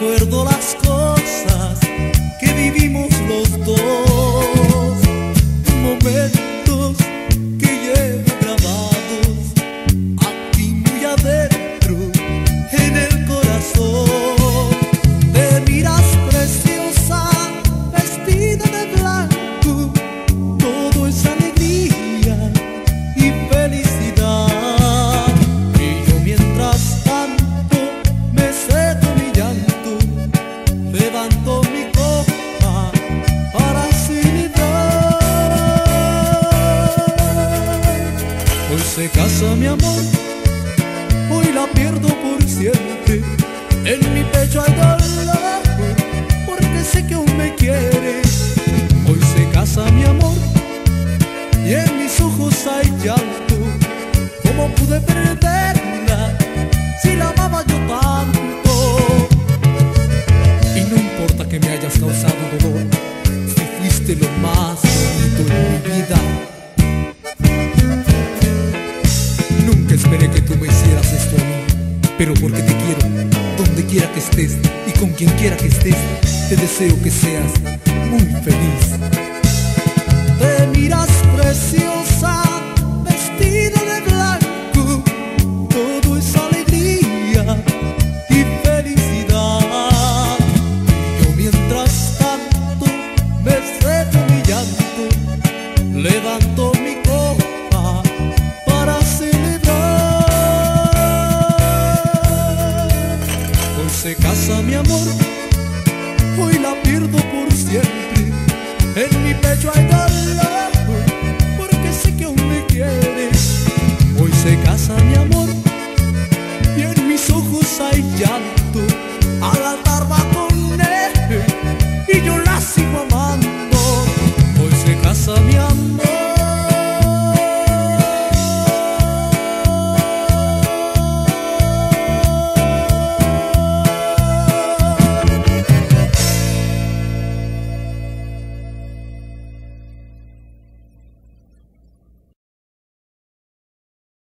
recuerdo las cosas. se casa mi amor, hoy la pierdo por siempre. En mi pecho hay dolor, porque sé que aún me quiere. Hoy se casa mi amor, y en mis ojos hay llanto. ¿Cómo pude perder? Porque te quiero, donde quiera que estés y con quien quiera que estés, te deseo que seas amor hoy la pierdo por siempre. En mi pecho hay dolor porque sé que aún me quieres. Hoy se casa mi amor y en mis ojos hay llanto.